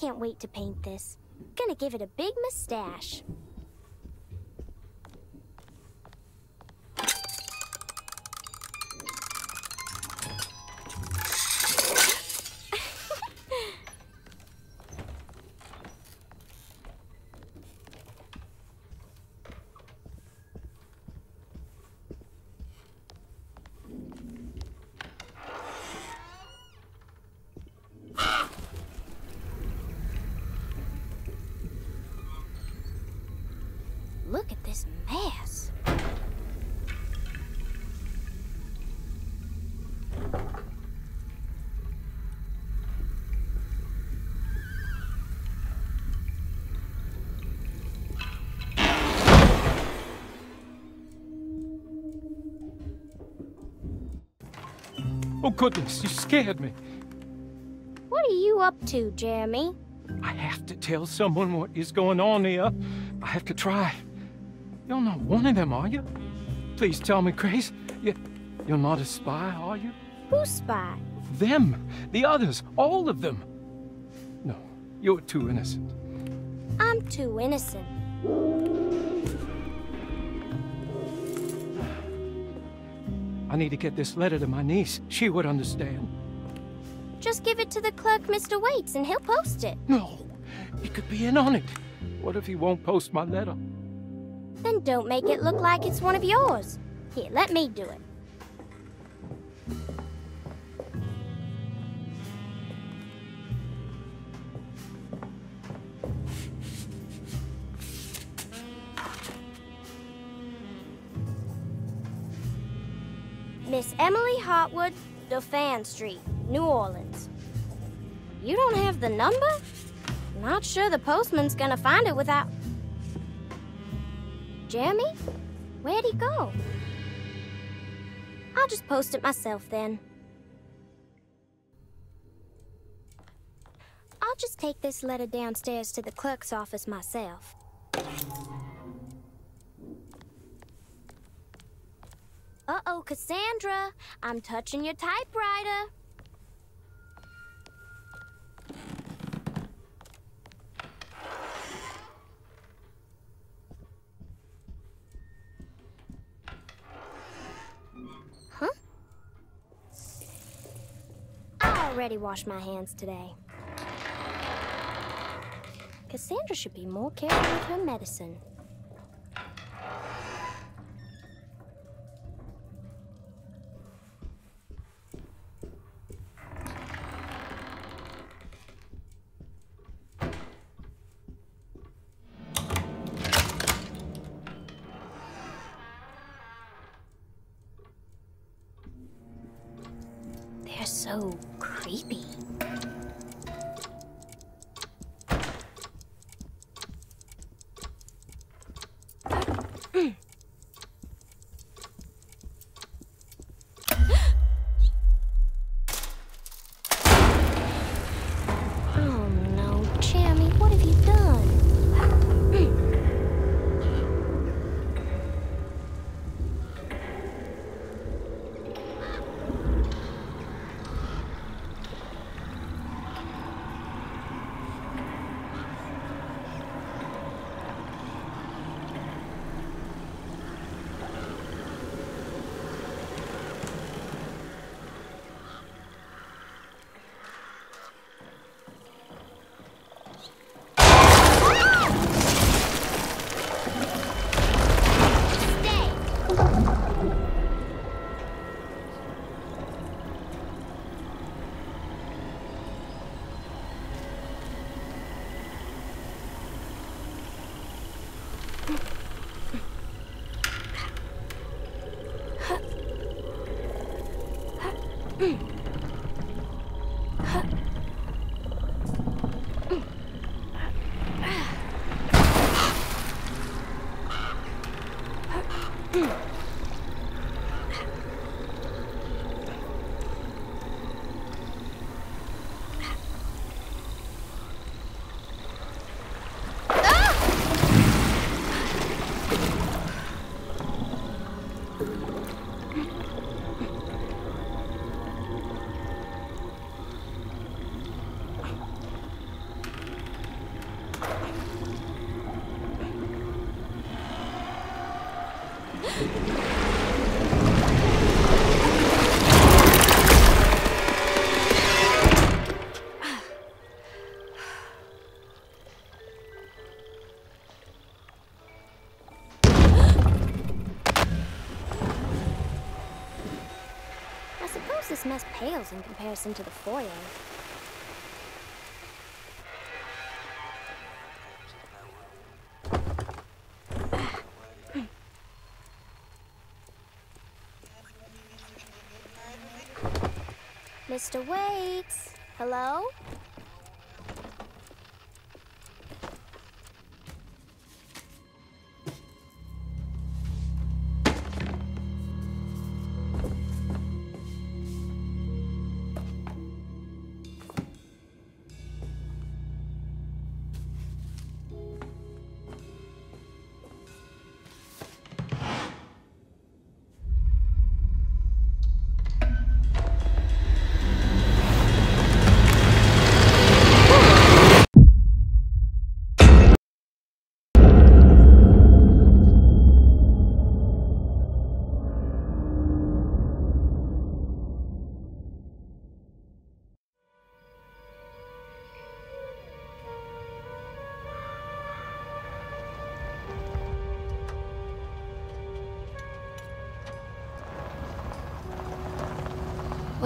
can't wait to paint this. Gonna give it a big mustache. Look at this mess. Oh, goodness, you scared me. What are you up to, Jeremy? I have to tell someone what is going on here. I have to try. You're not one of them, are you? Please tell me, Grace. You, you're not a spy, are you? Who's spy? Them. The others. All of them. No, you're too innocent. I'm too innocent. I need to get this letter to my niece. She would understand. Just give it to the clerk, Mr. Waits, and he'll post it. No, he could be in on it. What if he won't post my letter? Then don't make it look like it's one of yours. Here, let me do it. Miss Emily Hartwood, Dauphine Street, New Orleans. You don't have the number? Not sure the postman's gonna find it without. Jeremy? Where'd he go? I'll just post it myself then. I'll just take this letter downstairs to the clerk's office myself. Uh-oh, Cassandra. I'm touching your typewriter. Already washed my hands today. Cassandra should be more careful with her medicine. They're so creepy. Hmm. This mess pales in comparison to the foyer. Mr. Waits, hello?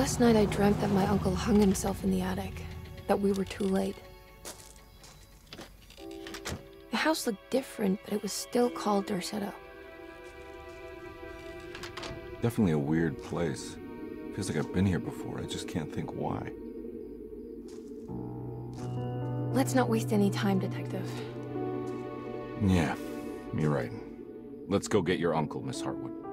Last night I dreamt that my uncle hung himself in the attic, that we were too late. The house looked different, but it was still called Derceto. Definitely a weird place. Feels like I've been here before. I just can't think why. Let's not waste any time, Detective. Yeah, you're right. Let's go get your uncle, Miss Hartwood.